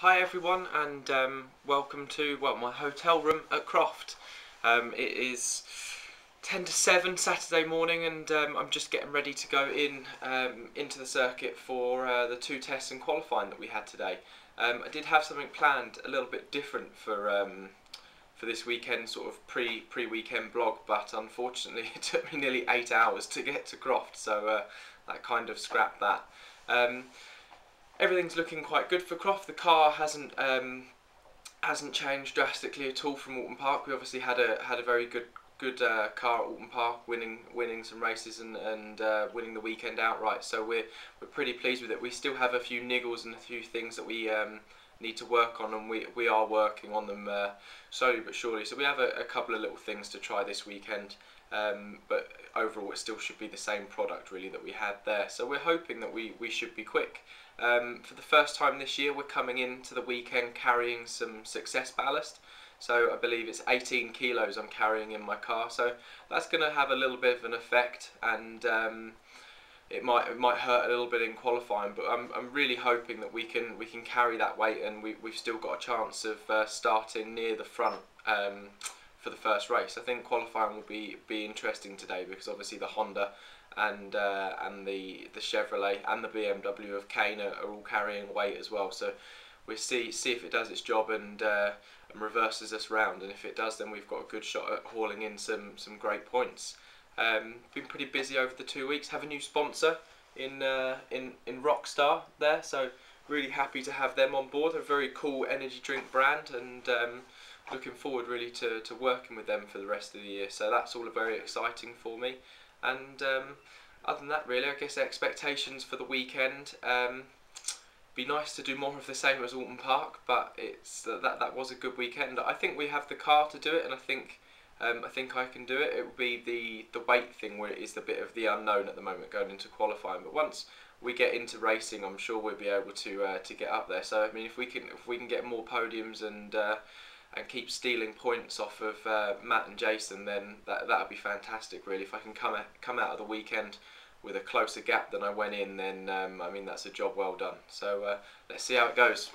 Hi everyone and um, welcome to well my hotel room at Croft. Um, it is 10 to 7 Saturday morning and um, I'm just getting ready to go in um, into the circuit for uh, the two tests and qualifying that we had today. Um, I did have something planned a little bit different for um, for this weekend sort of pre pre weekend blog but unfortunately it took me nearly 8 hours to get to Croft so uh, that kind of scrapped that everything's looking quite good for Croft. The car hasn't um, hasn't changed drastically at all from Oulton Park. We obviously had a had a very good good uh, car at Oulton Park, winning winning some races and and uh, winning the weekend outright. So we're we're pretty pleased with it. We still have a few niggles and a few things that we um, need to work on, and we we are working on them uh, slowly but surely. So we have a, a couple of little things to try this weekend. Um, but overall, it still should be the same product really that we had there. So we're hoping that we, we should be quick. Um, for the first time this year, we're coming into the weekend carrying some success ballast. So I believe it's 18 kilos I'm carrying in my car. So that's going to have a little bit of an effect, and um, it might it might hurt a little bit in qualifying. But I'm, I'm really hoping that we can we can carry that weight, and we we've still got a chance of uh, starting near the front. Um, for the first race. I think qualifying will be be interesting today because obviously the Honda and uh, and the the Chevrolet and the BMW of Kane are, are, all carrying weight as well. So we see see if it does its job and uh, and reverses us round. And if it does, then we've got a good shot at hauling in some some great points. Um, been pretty busy over the two weeks. Have a new sponsor in uh, in in Rockstar there. So really happy to have them on board. A very cool energy drink brand and. Um, looking forward really to, to working with them for the rest of the year so that's all very exciting for me and um, other than that, really, I guess expectations for the weekend. Um, be nice to do more of the same as Oulton Park, but it's uh, that that was a good weekend. I think we have the car to do it, and I think um, I think I can do it. It will be the the weight thing where it is the bit of the unknown at the moment going into qualifying. But once we get into racing, I'm sure we'll be able to uh, to get up there. So I mean, if we can if we can get more podiums and uh, and keep stealing points off of uh, Matt and Jason, then that that would be fantastic. Really, if I can come come out of the weekend with a closer gap than I went in, then um, I mean that's a job well done. So uh, let's see how it goes.